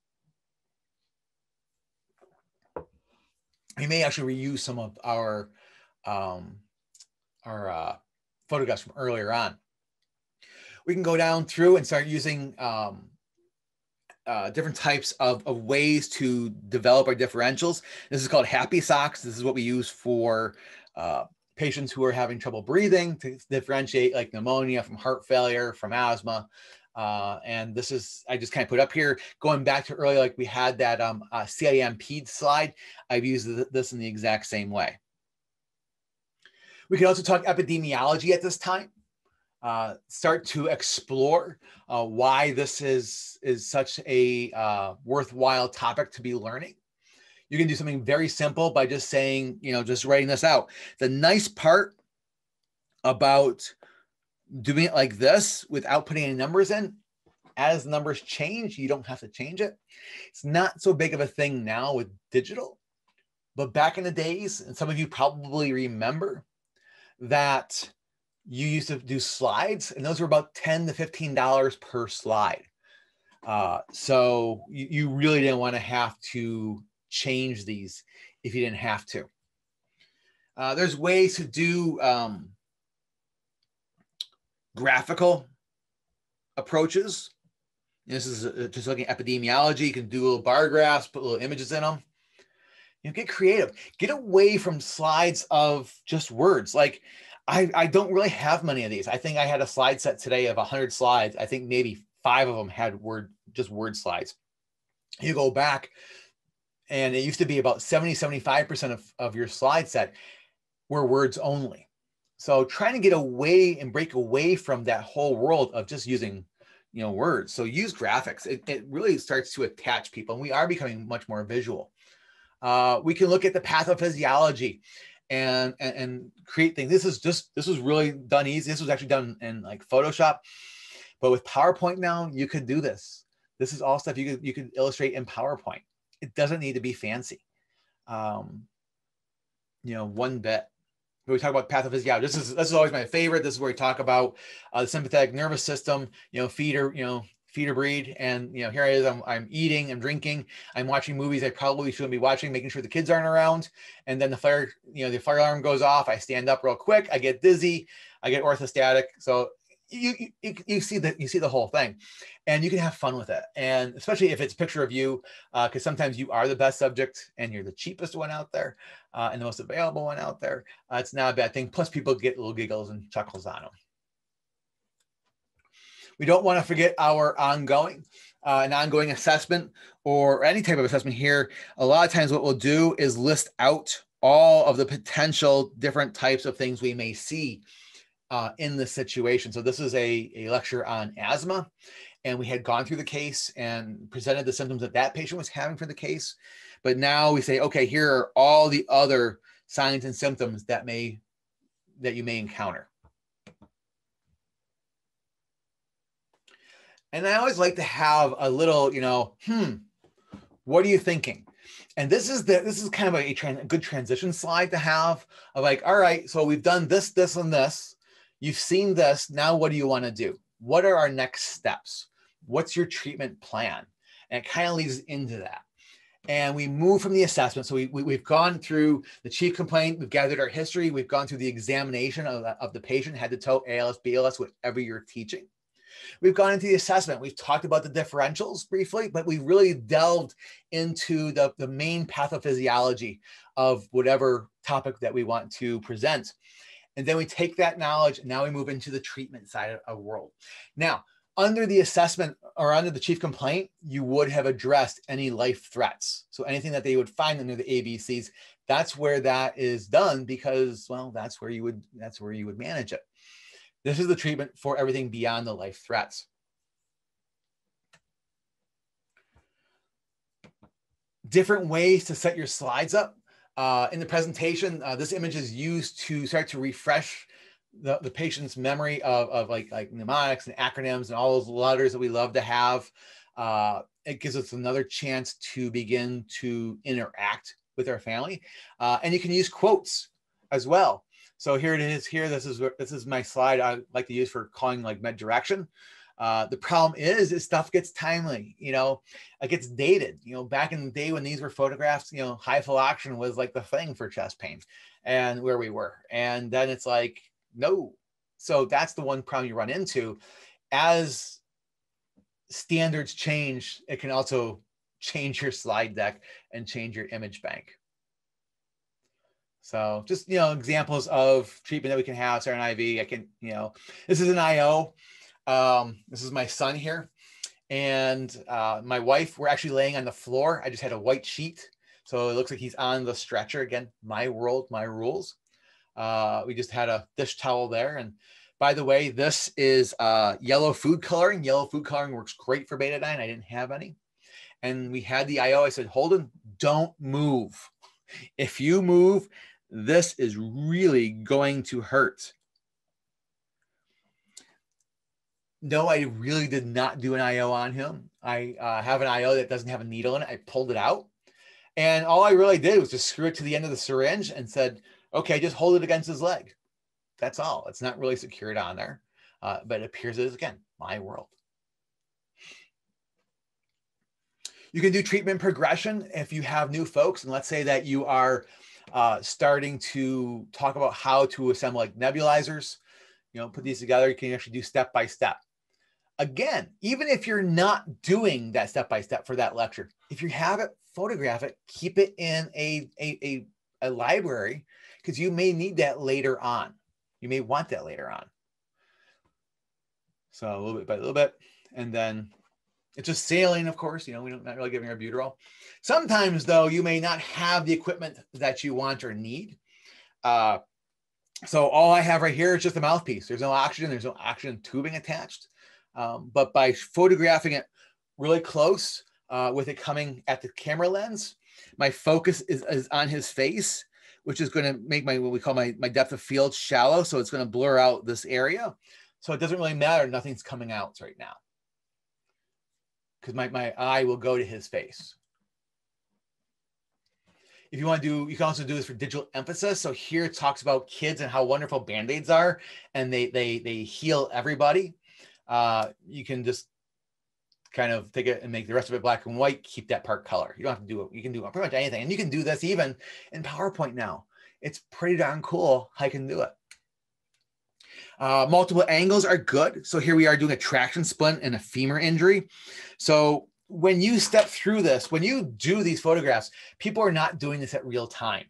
We may actually reuse some of our um, our uh, photographs from earlier on. We can go down through and start using um, uh, different types of, of ways to develop our differentials. This is called Happy Socks. This is what we use for uh, patients who are having trouble breathing to differentiate like pneumonia from heart failure, from asthma. Uh, and this is, I just kind of put up here, going back to earlier, like we had that um, uh, CIMP slide. I've used this in the exact same way. We can also talk epidemiology at this time. Uh, start to explore uh, why this is is such a uh, worthwhile topic to be learning. You can do something very simple by just saying, you know, just writing this out. The nice part about doing it like this without putting any numbers in, as numbers change, you don't have to change it. It's not so big of a thing now with digital, but back in the days, and some of you probably remember that you used to do slides, and those were about 10 to $15 per slide. Uh, so you, you really didn't want to have to change these if you didn't have to. Uh, there's ways to do um, graphical approaches. This is uh, just looking at epidemiology. You can do little bar graphs, put little images in them. You know, get creative. Get away from slides of just words. Like I, I don't really have many of these. I think I had a slide set today of 100 slides. I think maybe five of them had word, just word slides. You go back, and it used to be about 70, 75% of, of your slide set were words only. So trying to get away and break away from that whole world of just using you know words. So use graphics. It, it really starts to attach people, and we are becoming much more visual. Uh, we can look at the pathophysiology and, and, and create things. This is just this was really done easy. This was actually done in like Photoshop, but with PowerPoint now you could do this. This is all stuff you could you could illustrate in PowerPoint. It doesn't need to be fancy, um, you know, one bit. we talk about pathophysiology. This is this is always my favorite. This is where we talk about uh, the sympathetic nervous system. You know, feeder. You know, feed or breed. And you know, here I is. I'm, I'm eating, I'm drinking, I'm watching movies I probably shouldn't be watching, making sure the kids aren't around. And then the fire, you know, the fire alarm goes off. I stand up real quick. I get dizzy. I get orthostatic. So you, you, you see that you see the whole thing and you can have fun with it and especially if it's a picture of you because uh, sometimes you are the best subject and you're the cheapest one out there uh, and the most available one out there uh, it's not a bad thing plus people get little giggles and chuckles on them we don't want to forget our ongoing, uh, an ongoing assessment or any type of assessment here. A lot of times, what we'll do is list out all of the potential different types of things we may see uh, in this situation. So this is a, a lecture on asthma, and we had gone through the case and presented the symptoms that that patient was having for the case. But now we say, okay, here are all the other signs and symptoms that may that you may encounter. And I always like to have a little, you know, hmm, what are you thinking? And this is the this is kind of a, a, a good transition slide to have of like, all right, so we've done this, this, and this. You've seen this. Now, what do you want to do? What are our next steps? What's your treatment plan? And it kind of leads into that. And we move from the assessment. So we, we, have gone through the chief complaint, we've gathered our history, we've gone through the examination of, of the patient, head to toe, ALS, BLS, whatever you're teaching. We've gone into the assessment. We've talked about the differentials briefly, but we really delved into the, the main pathophysiology of whatever topic that we want to present. And then we take that knowledge, and now we move into the treatment side of, world. Now, under the assessment or under the chief complaint, you would have addressed any life threats. So anything that they would find under the ABCs, that's where that is done because, well, that's where you would that's where you would manage it. This is the treatment for everything beyond the life threats. Different ways to set your slides up. Uh, in the presentation, uh, this image is used to start to refresh the, the patient's memory of, of like, like mnemonics and acronyms and all those letters that we love to have. Uh, it gives us another chance to begin to interact with our family. Uh, and you can use quotes as well. So here it is here. This is this is my slide I like to use for calling like med direction. Uh, the problem is, is stuff gets timely, you know, it gets dated. You know, back in the day when these were photographs, you know, high flow was like the thing for chest pain and where we were. And then it's like, no. So that's the one problem you run into. As standards change, it can also change your slide deck and change your image bank. So just, you know, examples of treatment that we can have. Sorry, an IV. I can, you know, this is an IO. Um, this is my son here. And uh, my wife, we're actually laying on the floor. I just had a white sheet. So it looks like he's on the stretcher. Again, my world, my rules. Uh, we just had a dish towel there. And by the way, this is uh, yellow food coloring. Yellow food coloring works great for betadine. I didn't have any. And we had the IO. I said, Holden, don't move. If you move, this is really going to hurt. No, I really did not do an IO on him. I uh, have an IO that doesn't have a needle in it. I pulled it out. And all I really did was just screw it to the end of the syringe and said, okay, just hold it against his leg. That's all. It's not really secured on there, uh, but it appears it is again, my world. You can do treatment progression if you have new folks. And let's say that you are uh, starting to talk about how to assemble like nebulizers, you know, put these together. You can actually do step by step. Again, even if you're not doing that step by step for that lecture, if you have it, photograph it, keep it in a, a, a, a library because you may need that later on. You may want that later on. So a little bit by a little bit. And then it's just saline, of course, you know, we're not really giving albuterol. Sometimes though, you may not have the equipment that you want or need. Uh, so all I have right here is just a mouthpiece. There's no oxygen, there's no oxygen tubing attached. Um, but by photographing it really close uh, with it coming at the camera lens, my focus is, is on his face, which is going to make my what we call my, my depth of field shallow. So it's going to blur out this area. So it doesn't really matter. Nothing's coming out right now because my, my eye will go to his face. If you want to do, you can also do this for digital emphasis. So here it talks about kids and how wonderful band-aids are and they they they heal everybody uh, you can just kind of take it and make the rest of it black and white, keep that part color. You don't have to do it. You can do pretty much anything. And you can do this even in PowerPoint now. It's pretty darn cool how you can do it. Uh, multiple angles are good. So here we are doing a traction splint and a femur injury. So when you step through this, when you do these photographs, people are not doing this at real time.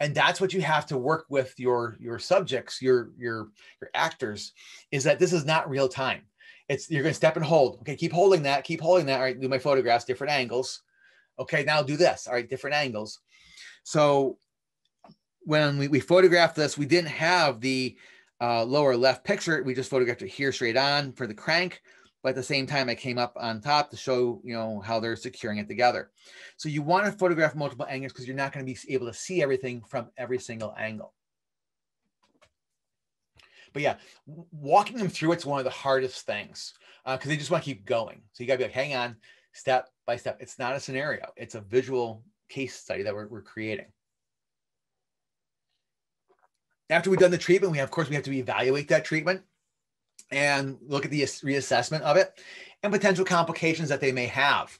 And that's what you have to work with your, your subjects, your, your, your actors, is that this is not real time it's you're going to step and hold. Okay, keep holding that. Keep holding that. All right, do my photographs, different angles. Okay, now do this. All right, different angles. So when we, we photographed this, we didn't have the uh, lower left picture. We just photographed it here straight on for the crank. But at the same time, I came up on top to show, you know, how they're securing it together. So you want to photograph multiple angles because you're not going to be able to see everything from every single angle. But yeah, walking them through it's one of the hardest things because uh, they just want to keep going. So you got to be like, hang on, step by step. It's not a scenario; it's a visual case study that we're, we're creating. After we've done the treatment, we of course we have to evaluate that treatment and look at the reassessment of it and potential complications that they may have.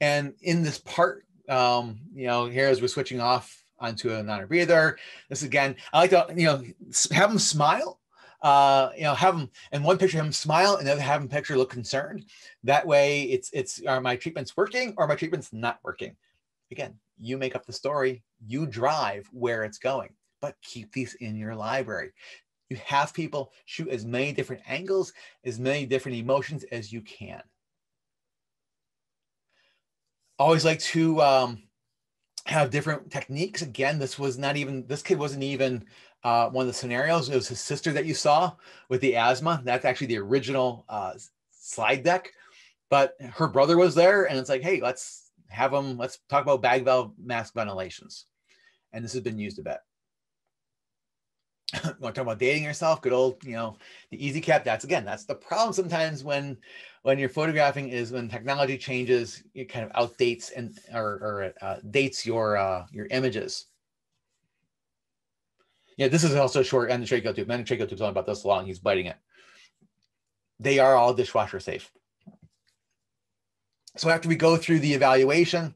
And in this part, um, you know, here as we're switching off onto a non-breather, this again, I like to, you know, have them smile uh, you know, have them in one picture have them smile and then have them picture look concerned. That way, it's it's are my treatments working or my treatments not working? Again, you make up the story, you drive where it's going, but keep these in your library. You have people shoot as many different angles, as many different emotions as you can. Always like to um, have different techniques. Again, this was not even, this kid wasn't even uh, one of the scenarios. It was his sister that you saw with the asthma. That's actually the original uh, slide deck. But her brother was there, and it's like, hey, let's have them. Let's talk about bag valve mask ventilations. And this has been used a bit. want to talk about dating yourself? Good old, you know, the easy cap. That's again, that's the problem sometimes when when you're photographing is when technology changes, it kind of outdates and or, or uh, dates your uh, your images. Yeah, this is also short endotracheal tube. Endotracheal tube's only about this long. He's biting it. They are all dishwasher safe. So after we go through the evaluation,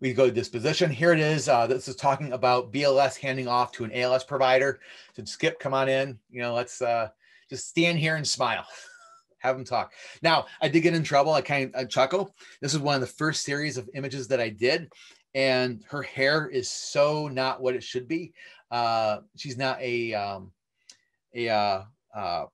we go to disposition. Here it is. Uh, this is talking about BLS handing off to an ALS provider. So Skip, come on in. You know, let's uh, just stand here and smile. Have them talk. Now, I did get in trouble. I kind of chuckle. This is one of the first series of images that I did. and her hair is so not what it should be. Uh, she's not a um, a uh, uh,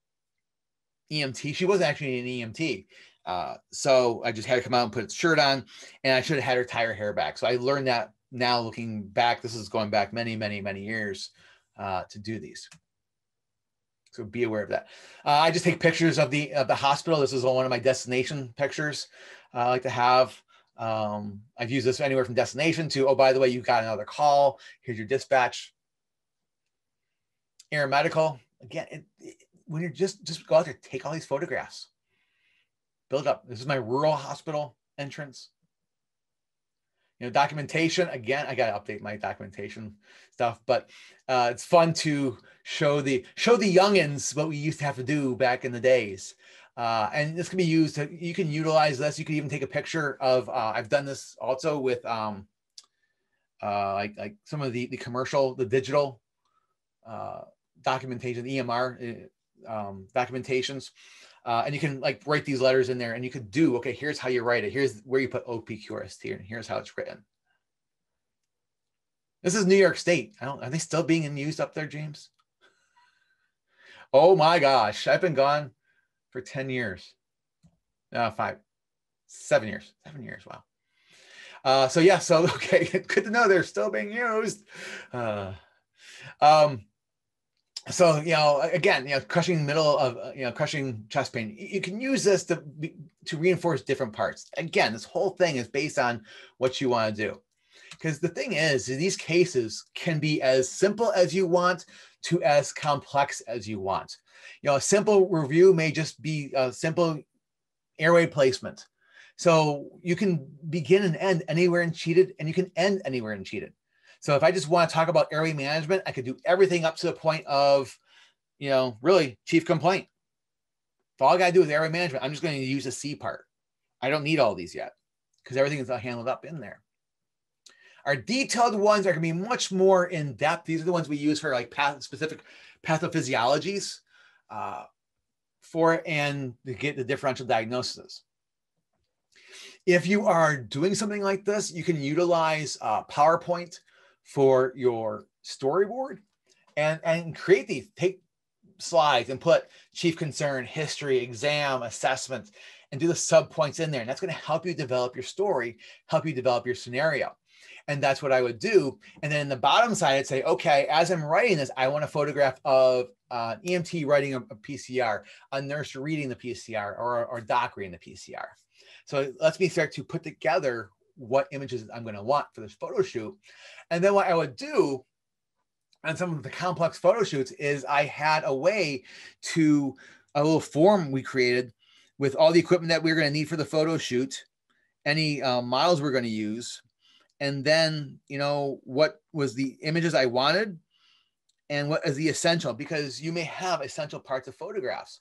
EMT. She wasn't actually an EMT. Uh, so I just had to come out and put its shirt on, and I should have had her tie her hair back. So I learned that now looking back. This is going back many, many, many years uh, to do these. So be aware of that. Uh, I just take pictures of the of the hospital. This is one of my destination pictures. I like to have. Um, I've used this anywhere from destination to oh by the way you got another call. Here's your dispatch. Air medical again. It, it, when you're just just go out there, take all these photographs build up. This is my rural hospital entrance. You know, documentation, again, I got to update my documentation stuff, but uh, it's fun to show the show the youngins what we used to have to do back in the days. Uh, and this can be used to, you can utilize this. You can even take a picture of, uh, I've done this also with um, uh, like, like some of the, the commercial, the digital uh, documentation, EMR uh, um, documentations. Uh, and you can like write these letters in there and you could do, okay, here's how you write it. Here's where you put OPQRST and here's how it's written. This is New York State. I don't, are they still being used up there, James? Oh my gosh. I've been gone for 10 years. Uh, five, seven years, seven years. Wow. Uh, so yeah, so, okay. Good to know they're still being used. Uh, um, so you know again you know crushing middle of you know crushing chest pain. You can use this to to reinforce different parts. Again this whole thing is based on what you want to do. Because the thing is these cases can be as simple as you want to as complex as you want. You know a simple review may just be a simple airway placement. So you can begin and end anywhere in cheated and you can end anywhere in cheated so if I just want to talk about airway management, I could do everything up to the point of, you know, really chief complaint. If all I got to do is airway management, I'm just going to use the C part. I don't need all these yet because everything is handled up in there. Our detailed ones are going to be much more in depth. These are the ones we use for like path specific pathophysiologies uh, for and to get the differential diagnosis. If you are doing something like this, you can utilize uh, PowerPoint for your storyboard and, and create these, take slides and put chief concern, history, exam, assessment, and do the sub points in there. And that's going to help you develop your story, help you develop your scenario. And that's what I would do. And then in the bottom side, I'd say, okay, as I'm writing this, I want a photograph of uh, EMT writing a, a, PCR, a nurse reading the PCR, or, or doc reading the PCR. So it lets me start to put together what images I'm going to want for this photo shoot. And then what I would do on some of the complex photo shoots is I had a way to a little form we created with all the equipment that we are going to need for the photo shoot, any uh, models we're going to use, and then you know what was the images I wanted and what is the essential because you may have essential parts of photographs.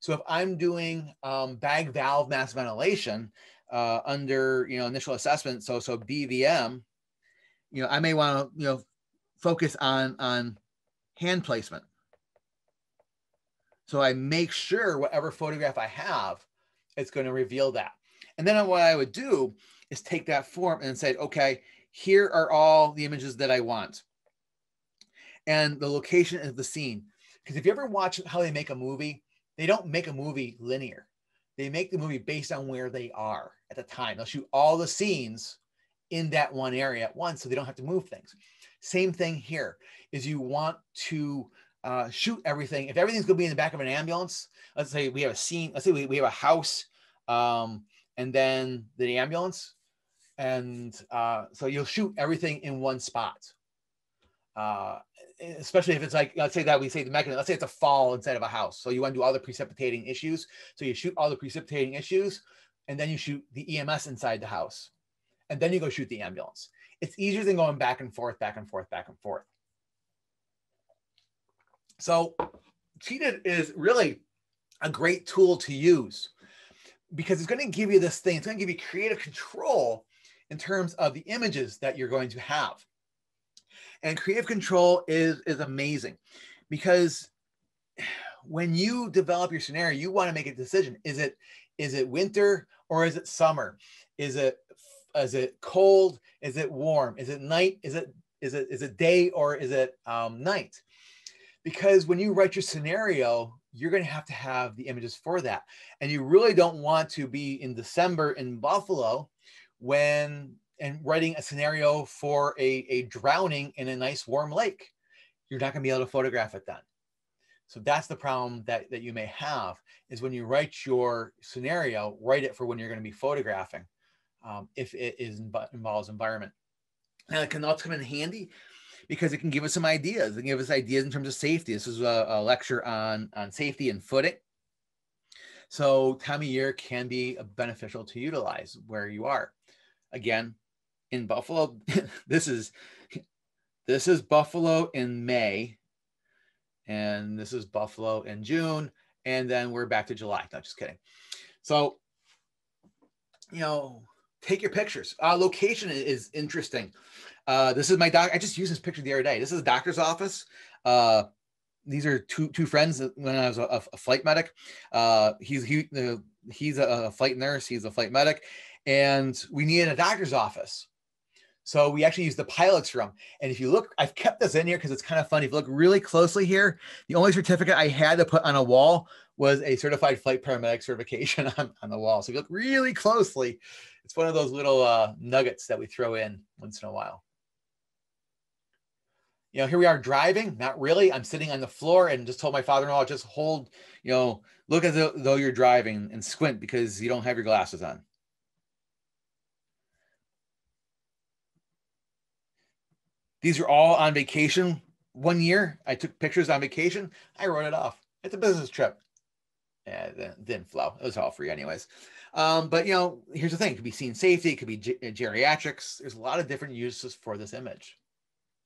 So if I'm doing um, bag valve mass ventilation, uh, under you know initial assessment. So so BVM, you know I may want to you know focus on on hand placement. So I make sure whatever photograph I have, it's going to reveal that. And then what I would do is take that form and say, okay, here are all the images that I want. And the location of the scene. Because if you ever watch how they make a movie, they don't make a movie linear they make the movie based on where they are at the time. They'll shoot all the scenes in that one area at once so they don't have to move things. Same thing here is you want to uh, shoot everything. If everything's going to be in the back of an ambulance, let's say we have a scene, let's say we, we have a house um, and then the ambulance. And uh, so you'll shoot everything in one spot. Uh, especially if it's like let's say that we say the mechanism let's say it's a fall inside of a house. So you want to do all the precipitating issues. So you shoot all the precipitating issues and then you shoot the ems inside the house. And then you go shoot the ambulance. It's easier than going back and forth back and forth back and forth. So cheated is really a great tool to use because it's going to give you this thing it's going to give you creative control in terms of the images that you're going to have and creative control is is amazing because when you develop your scenario, you want to make a decision. Is it is it winter or is it summer? Is it is it cold? Is it warm? Is it night? Is it is it is it day or is it um, night? Because when you write your scenario, you're going to have to have the images for that, and you really don't want to be in December in Buffalo when and writing a scenario for a, a drowning in a nice warm lake. You're not going to be able to photograph it then. So that's the problem that, that you may have is when you write your scenario, write it for when you're going to be photographing um, if it is involves environment. And it can also come in handy because it can give us some ideas. It give us ideas in terms of safety. This is a, a lecture on, on safety and footing. So time of year can be beneficial to utilize where you are. Again, in Buffalo, this is this is Buffalo in May, and this is Buffalo in June, and then we're back to July. Not just kidding. So, you know, take your pictures. Uh, location is interesting. Uh, this is my doc. I just used this picture the other day. This is a doctor's office. Uh, these are two two friends when I was a, a flight medic. Uh, he's he uh, he's a, a flight nurse. He's a flight medic, and we needed a doctor's office. So we actually use the pilot's room. And if you look, I've kept this in here because it's kind of funny. If you look really closely here, the only certificate I had to put on a wall was a certified flight paramedic certification on, on the wall. So if you look really closely, it's one of those little uh, nuggets that we throw in once in a while. You know, here we are driving. Not really. I'm sitting on the floor and just told my father-in-law, just hold, you know, look as though you're driving and squint because you don't have your glasses on. These are all on vacation one year. I took pictures on vacation. I wrote it off. It's a business trip. Yeah, it didn't flow. It was all free, anyways. Um, but you know, here's the thing: it could be scene safety, it could be geriatrics. There's a lot of different uses for this image.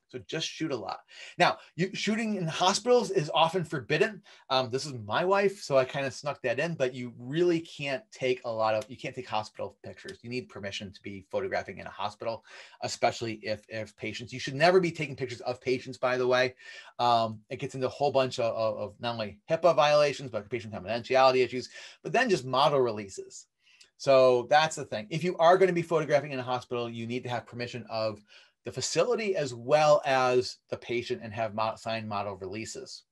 So just shoot a lot. Now, you, shooting in hospitals is often forbidden. Um, this is my wife, so I kind of snuck that in. But you really can't take a lot of you can't take hospital pictures. You need permission to be photographing in a hospital, especially if if patients. You should never be taking pictures of patients. By the way, um, it gets into a whole bunch of, of, of not only HIPAA violations but patient confidentiality issues, but then just model releases. So that's the thing. If you are going to be photographing in a hospital, you need to have permission of the facility as well as the patient and have signed model releases.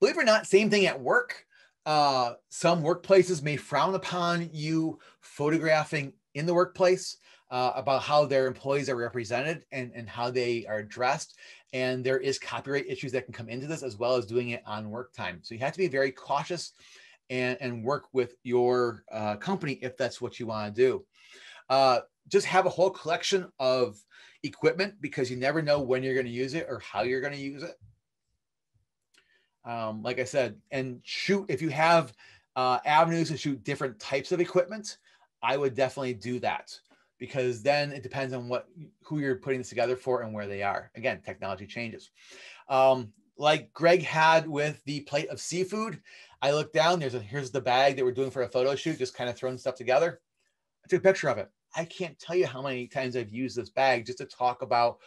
Believe it or not, same thing at work. Uh, some workplaces may frown upon you photographing in the workplace uh, about how their employees are represented and, and how they are dressed. And there is copyright issues that can come into this as well as doing it on work time. So you have to be very cautious and, and work with your uh, company if that's what you want to do. Just have a whole collection of equipment because you never know when you're going to use it or how you're going to use it. Um, like I said, and shoot if you have uh, avenues to shoot different types of equipment, I would definitely do that because then it depends on what who you're putting this together for and where they are. Again, technology changes. Um, like Greg had with the plate of seafood, I looked down. There's a here's the bag that we're doing for a photo shoot, just kind of throwing stuff together. I took a picture of it. I can't tell you how many times I've used this bag just to talk about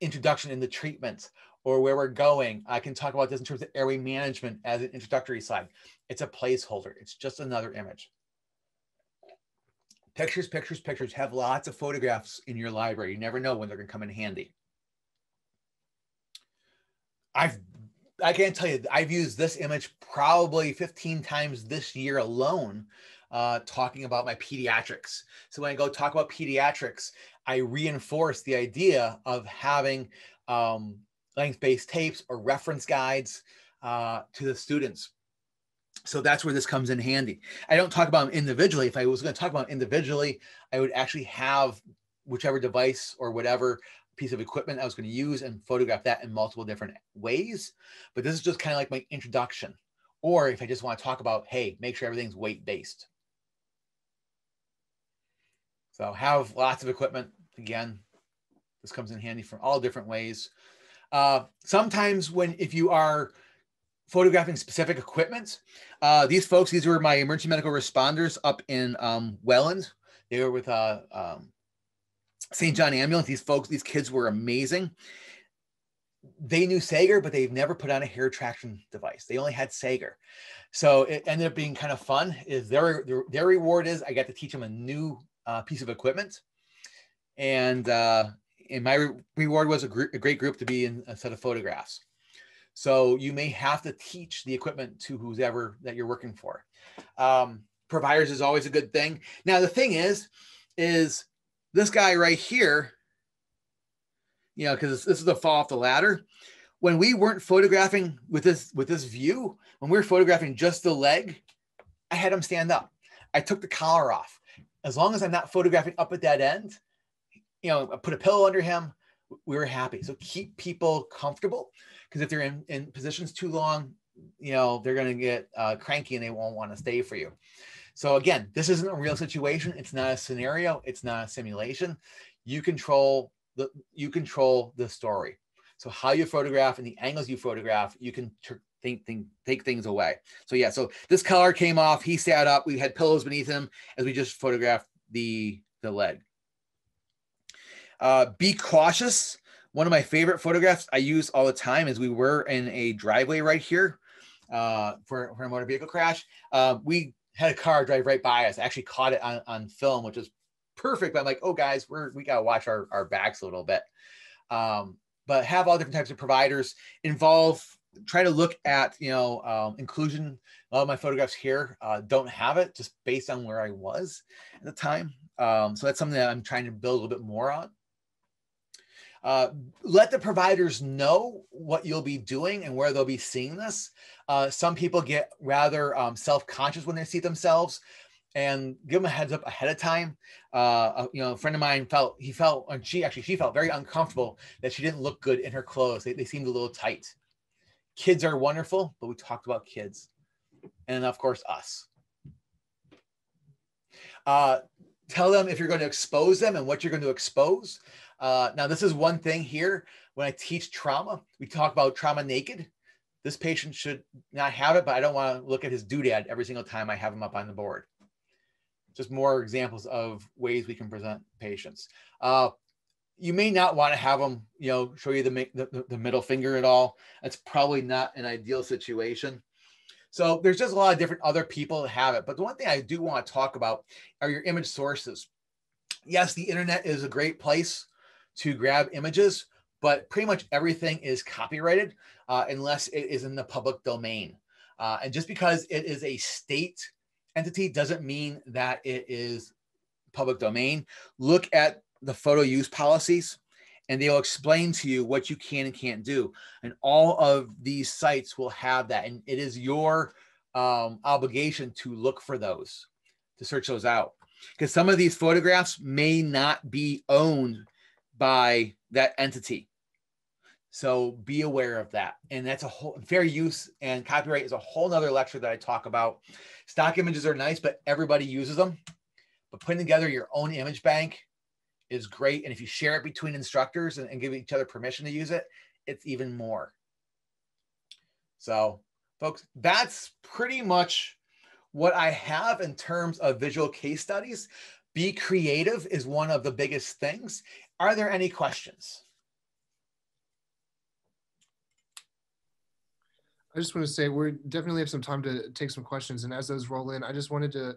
introduction in the treatment or where we're going. I can talk about this in terms of airway management as an introductory slide. It's a placeholder. It's just another image. Pictures, pictures, pictures. Have lots of photographs in your library. You never know when they're going to come in handy. I've I can't tell you, I've used this image probably 15 times this year alone uh, talking about my pediatrics. So when I go talk about pediatrics, I reinforce the idea of having um, length-based tapes or reference guides uh, to the students. So that's where this comes in handy. I don't talk about them individually. If I was going to talk about individually, I would actually have whichever device or whatever piece of equipment I was going to use and photograph that in multiple different ways. But this is just kind of like my introduction. Or if I just want to talk about, hey, make sure everything's weight based. So have lots of equipment. Again, this comes in handy from all different ways. Uh, sometimes when, if you are photographing specific equipment, uh, these folks, these were my emergency medical responders up in um, Welland. They were with uh, um, St. John Ambulance. These folks, these kids were amazing. They knew Sager, but they've never put on a Hare traction device. They only had Sager. So it ended up being kind of fun. Is their, their, their reward is I got to teach them a new uh, piece of equipment. And, uh, and my re- reward was a, gr- a great group to be in a set of photographs. So you may have to teach the equipment to whoever that you're working for. Um, providers is always a good thing. Now the thing is, is this guy right here, you know, because this is the fall off the ladder. When we weren't photographing with this with this view, when we were photographing just the leg, I had him stand up. I took the collar off. As long as I'm not photographing up at that end, you know, I put a pillow under him. We were happy. So keep people comfortable because if they're in, in positions too long, you know, they're going to get uh, cranky and they won't want to stay for you. So again, this isn't a real situation. It's not a scenario. It's not a simulation. You control the you control the story. So how you photograph and the angles you photograph, you can think, think, take things away. So yeah, so this collar came off. He sat up. We had pillows beneath him as we just photographed the the leg. Uh, be cautious. One of my favorite photographs I use all the time is we were in a driveway right here uh, for, for a motor vehicle crash. Uh, we had a car drive right by us. I actually caught it on, on film, which is perfect. But I'm like, oh guys, we're we gotta watch our, our backs a little bit. Um, but have all different types of providers involve try to look at you know um, inclusion a lot of my photographs here uh, don't have it just based on where i was at the time um, so that's something that i'm trying to build a little bit more on uh, let the providers know what you'll be doing and where they'll be seeing this. Uh, some people get rather um, self-conscious when they see themselves and give them a heads up ahead of time. Uh, uh you know, a friend of mine felt, he felt, and she actually, she felt very uncomfortable that she didn't look good in her clothes. They, they seemed a little tight. Kids are wonderful, but we talked about kids. And of course, us. Uh, tell them if you're going to expose them and what you're going to expose. Uh, now, this is one thing here. When I teach trauma, we talk about trauma naked. This patient should not have it, but I don't want to look at his doodad every single time I have him up on the board. Just more examples of ways we can present patients. Uh, you may not want to have them, you know, show you the, the, the middle finger at all. That's probably not an ideal situation. So there's just a lot of different other people that have it. But the one thing I do want to talk about are your image sources. Yes, the internet is a great place to grab images, but pretty much everything is copyrighted uh, unless it is in the public domain. Uh, and just because it is a state entity doesn't mean that it is public domain. Look at the photo use policies and they'll explain to you what you can and can't do. And all of these sites will have that. And it is your um, obligation to look for those, to search those out. Because some of these photographs may not be owned by that entity. So be aware of that. And that's a whole fair use and copyright is a whole nother lecture that I talk about. Stock images are nice, but everybody uses them. But putting together your own image bank is great. And if you share it between instructors and, and give each other permission to use it, it's even more. So, folks, that's pretty much what I have in terms of visual case studies. Be creative is one of the biggest things. Are there any questions? I just want to say we definitely have some time to take some questions. And as those roll in, I just wanted to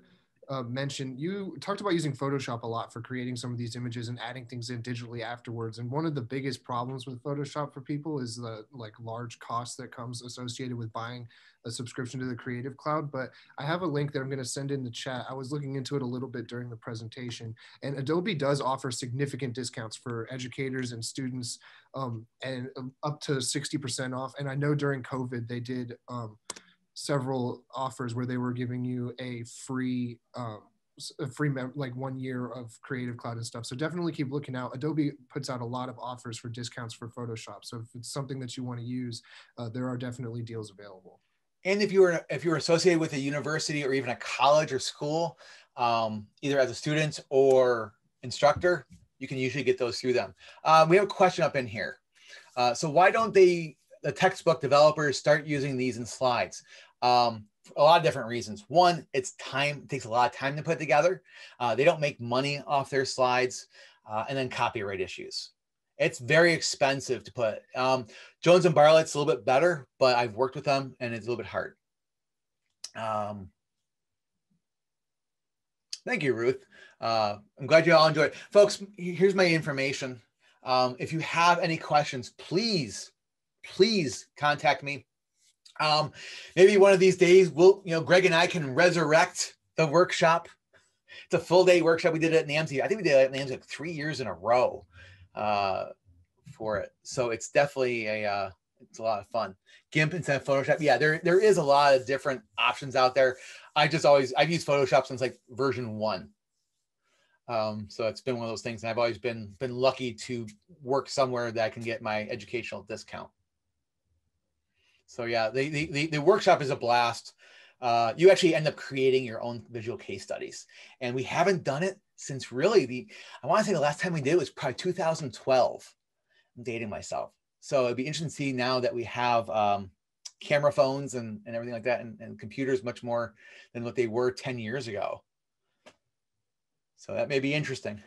uh, mention you talked about using Photoshop a lot for creating some of these images and adding things in digitally afterwards. And one of the biggest problems with Photoshop for people is the like large cost that comes associated with buying a subscription to the Creative Cloud. But I have a link that I'm going to send in the chat. I was looking into it a little bit during the presentation, and Adobe does offer significant discounts for educators and students, um, and um, up to 60% off. And I know during COVID they did. Um, several offers where they were giving you a free um, a free mem- like one year of creative cloud and stuff. So definitely keep looking out. Adobe puts out a lot of offers for discounts for photoshop. So if it's something that you want to use uh, there are definitely deals available. And if you were if you were associated with a university or even a college or school um, either as a student or instructor you can usually get those through them. Um, we have a question up in here. Uh, so why don't they the textbook developers start using these in slides um, a lot of different reasons. One, it's time, it takes a lot of time to put together. Uh, they don't make money off their slides. Uh, and then copyright issues. It's very expensive to put. Um, Jones and Bartlett's a little bit better, but I've worked with them and it's a little bit hard. Um, thank you, Ruth. uh, I'm glad you all enjoyed. Folks, here's my information. Um, if you have any questions, please, please contact me. Um, maybe one of these days, we'll, you know, Greg and I can resurrect the workshop. It's a full day workshop. We did it at NAEMSE. I think we did it at NAEMSE like three years in a row uh, for it. So it's definitely a, uh, it's a lot of fun. GIMP instead of Photoshop. Yeah, there, there is a lot of different options out there. I just always, I've used Photoshop since like version one. Um, so it's been one of those things, and I've always been been lucky to work somewhere that I can get my educational discount. So yeah, the the, the, workshop is a blast. Uh, you actually end up creating your own visual case studies, and we haven't done it since really the I want to say the last time we did it was probably 2012. I'm dating myself, so it'd be interesting to see now that we have um, camera phones and, and everything like that, and, and computers much more than what they were 10 years ago. So that may be interesting.